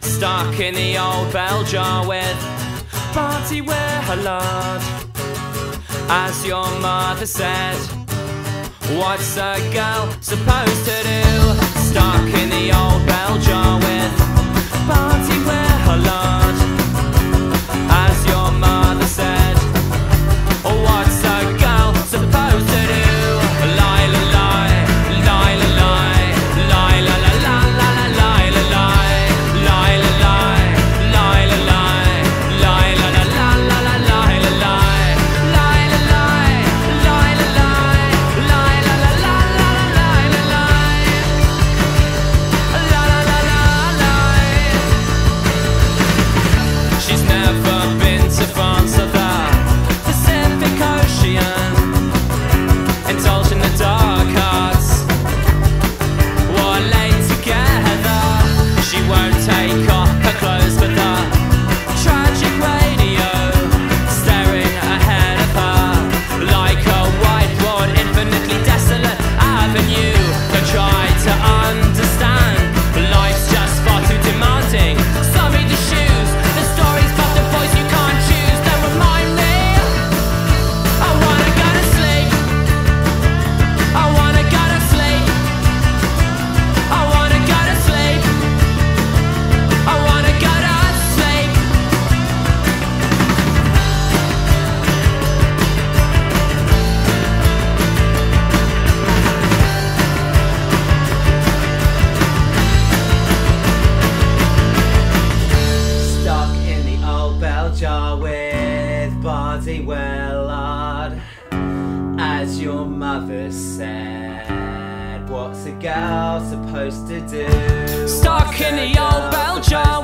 Stuck in the old bell jar with party wear a lot. As your mother said, what's a girl supposed to do? Stuck in the old bell jar. Marty Wellard. As your mother said, what's a girl supposed to do? Stuck in the old bell jar